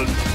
Waters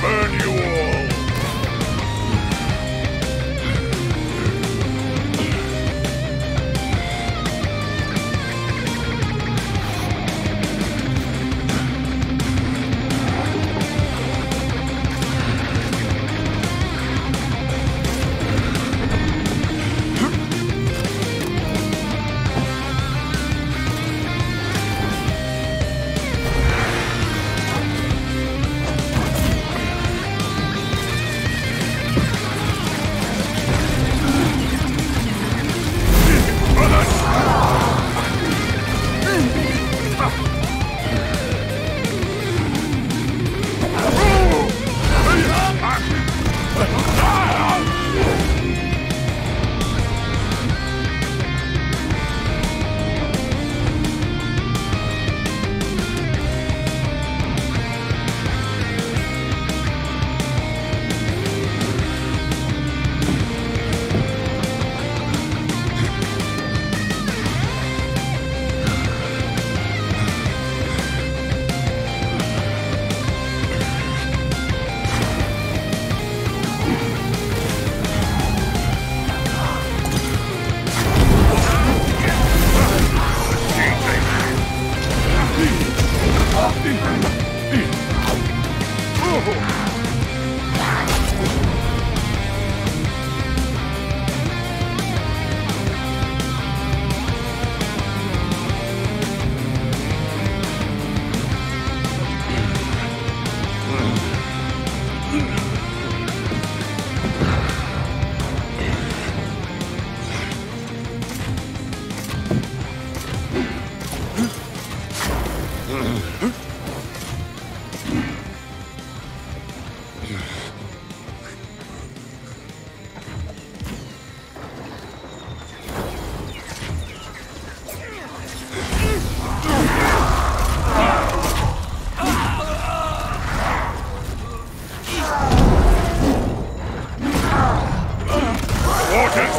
burn you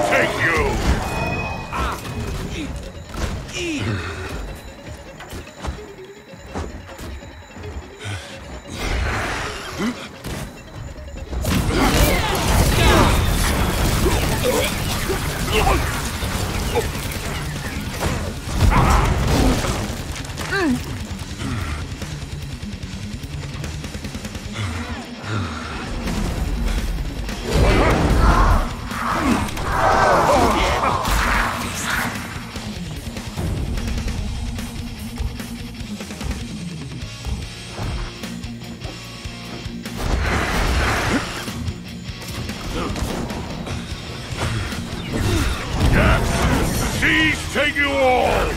take you! Yes! Take you all!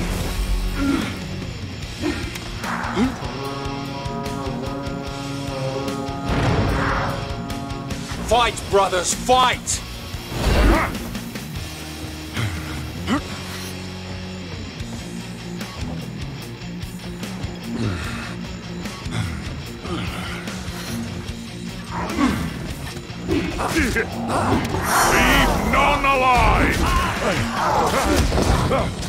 Fight, brothers, fight! Leave none alive! Oh!